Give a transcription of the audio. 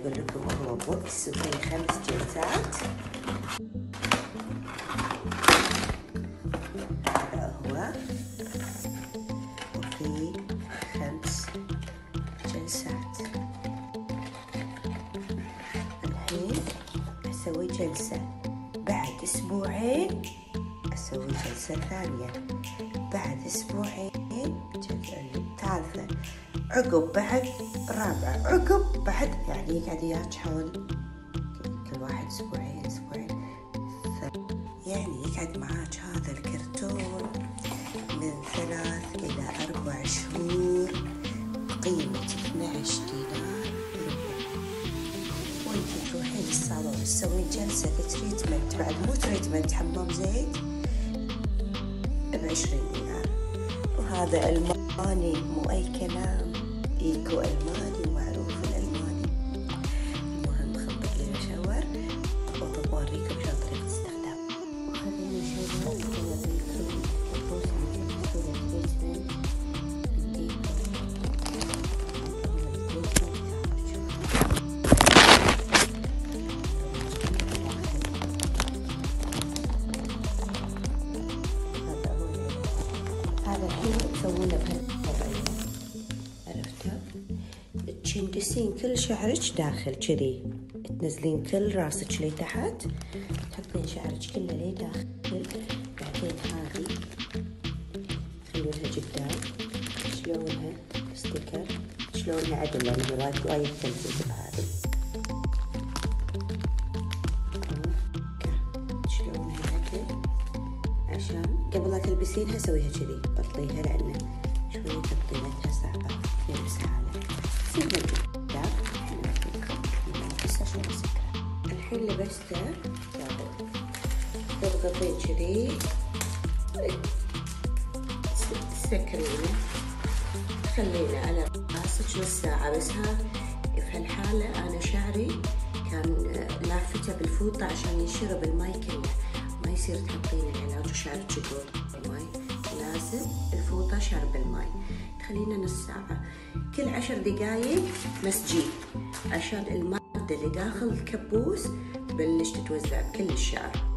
أقول لكم هو بوكس وفيه خمس جلسات هذا هو وفيه خمس جلسات الحين أسوي جلسة. بعد أسبوعين أسوي جلسة ثانية. بعد أسبوعين جلسة عقب بعد رابعة عقب بعد يعني يقعد وياك حول كل واحد أسبوعين أسبوعين. يعني يقعد معاك هذا الكرتون من ثلاث إلى أربع شهور. قيمة 12 دينار. وانت تروحين الصالون تسوين جلسة treatment بعد مو treatment حمام زيت بعشرين دينار. وهذا ألماني مو أي كلام تسوونه بهالطريقة عرفتوا؟ تشندسين كل شعرك داخل كذي تنزلين كل راسك لي تحت تحطين شعرك كله لي داخل بعدين هذه تخلونها قدام شلونها sticker شلونها عدل لأن وايد وايد تنزل بهذه شلونها عدل عشان قبل لا تلبسينها سويها كذي بطليها لأنه شوية تبطيلتها صعبة نلبسها على قدام بس عشان أسكره الحين لبسته يلا. تضغطين كذي. تسكرينه تخلينه على راسك نص ساعة بس ها في هالحالة أنا شعري كان لافته بالفوطة عشان ينشرب الماي كله. ما يصير تحطين وشعرك يقول الماي لازم الفوطة شرب الماي تخلينه نص ساعة. كل عشر دقايق مسجي عشان المادة اللي داخل الكبوس تبلش تتوزع بكل الشعر.